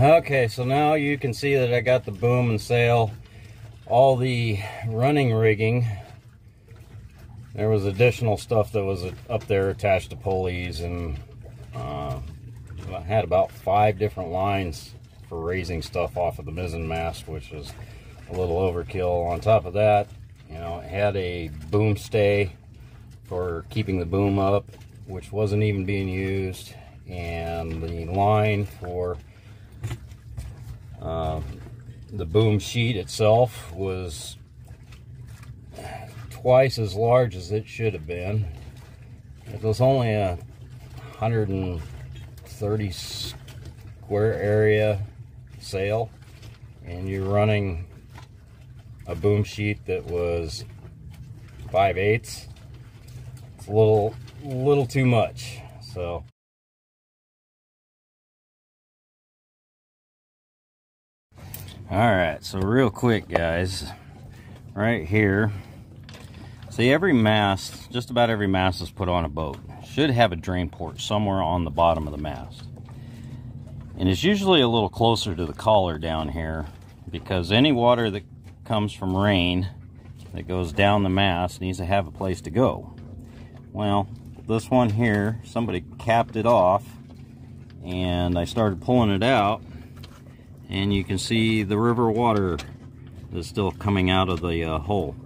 Okay, so now you can see that I got the boom and sail, all the running rigging. There was additional stuff that was up there attached to pulleys and uh, I had about five different lines for raising stuff off of the mizzen mast, which was a little overkill. On top of that, you know, it had a boom stay for keeping the boom up, which wasn't even being used, and the line for uh, the boom sheet itself was twice as large as it should have been. It was only a 130 square area sail, and you're running a boom sheet that was 5 eighths. It's a little, little too much. So. All right, so real quick, guys, right here. See, every mast, just about every mast is put on a boat, should have a drain port somewhere on the bottom of the mast. And it's usually a little closer to the collar down here because any water that comes from rain that goes down the mast needs to have a place to go. Well, this one here, somebody capped it off and I started pulling it out and you can see the river water is still coming out of the uh, hole.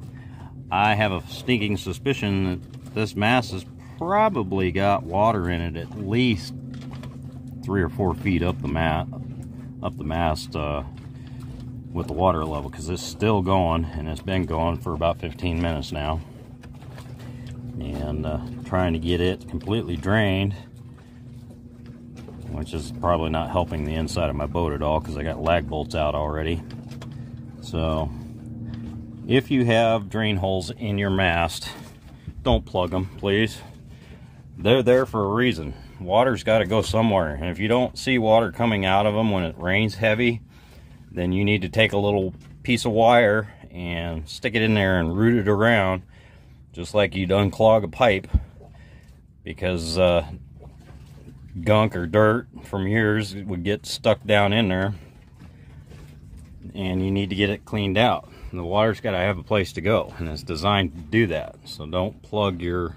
I have a sneaking suspicion that this mast has probably got water in it at least three or four feet up the mat, up the mast uh, with the water level because it's still going and it's been going for about 15 minutes now. And uh, trying to get it completely drained, which is probably not helping the inside of my boat at all because I got lag bolts out already. So, if you have drain holes in your mast, don't plug them, please. They're there for a reason water's got to go somewhere. And if you don't see water coming out of them when it rains heavy, then you need to take a little piece of wire and stick it in there and root it around just like you'd unclog a pipe because uh, gunk or dirt from years would get stuck down in there and you need to get it cleaned out. And the water's got to have a place to go and it's designed to do that. So don't plug your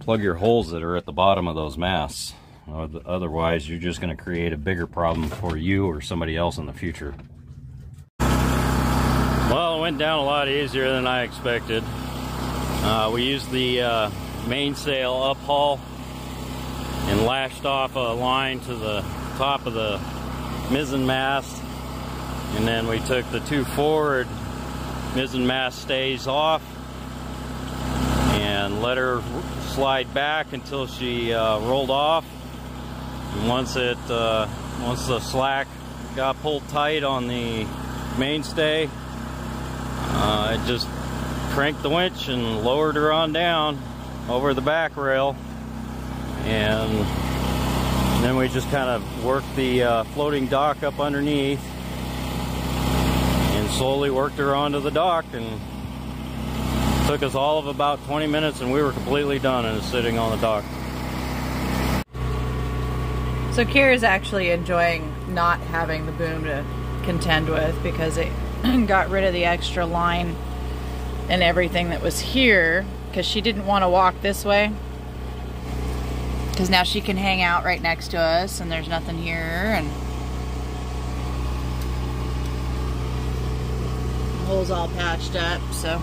plug your holes that are at the bottom of those masts. Otherwise, you're just going to create a bigger problem for you or somebody else in the future. Well, it went down a lot easier than I expected. Uh, we used the uh, mainsail uphaul and lashed off a line to the top of the mizzen mast. And then we took the two forward mizzen mast stays off and let her slide back until she uh, rolled off. And once it, uh, once the slack got pulled tight on the mainstay, uh, just cranked the winch and lowered her on down over the back rail. And then we just kind of worked the uh, floating dock up underneath and slowly worked her onto the dock and Took us all of about 20 minutes and we were completely done and sitting on the dock. So Kira's actually enjoying not having the boom to contend with because it got rid of the extra line and everything that was here because she didn't want to walk this way because now she can hang out right next to us and there's nothing here and the hole's all patched up so.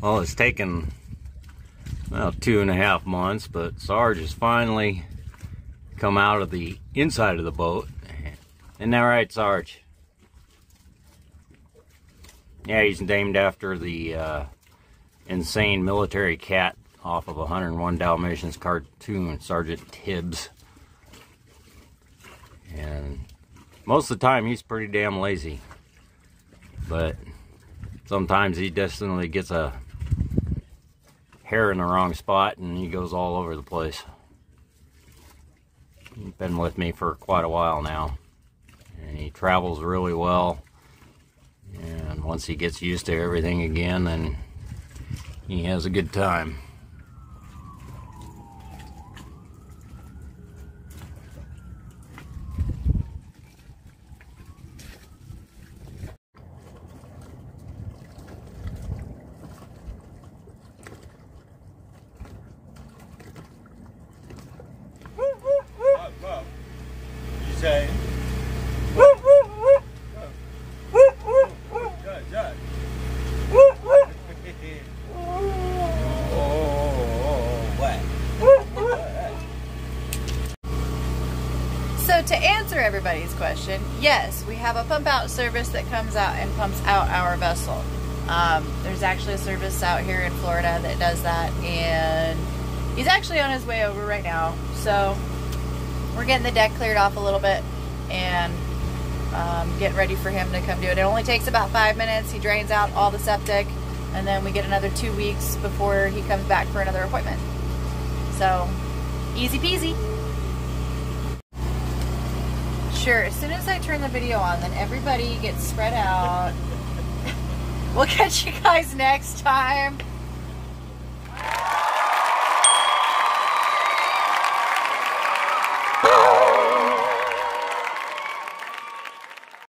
Well, it's taken about two and a half months, but Sarge has finally come out of the inside of the boat. Isn't that right, Sarge? Yeah, he's named after the uh, insane military cat off of 101 Dalmatians cartoon, Sergeant Tibbs. And most of the time, he's pretty damn lazy. But sometimes he definitely gets a hair in the wrong spot and he goes all over the place. He's been with me for quite a while now. And he travels really well. And once he gets used to everything again, then he has a good time. To answer everybody's question, yes, we have a pump out service that comes out and pumps out our vessel. Um, there's actually a service out here in Florida that does that, and he's actually on his way over right now. So we're getting the deck cleared off a little bit and um, getting ready for him to come do it. It only takes about five minutes. He drains out all the septic, and then we get another two weeks before he comes back for another appointment. So easy peasy. Sure, as soon as I turn the video on, then everybody gets spread out. we'll catch you guys next time.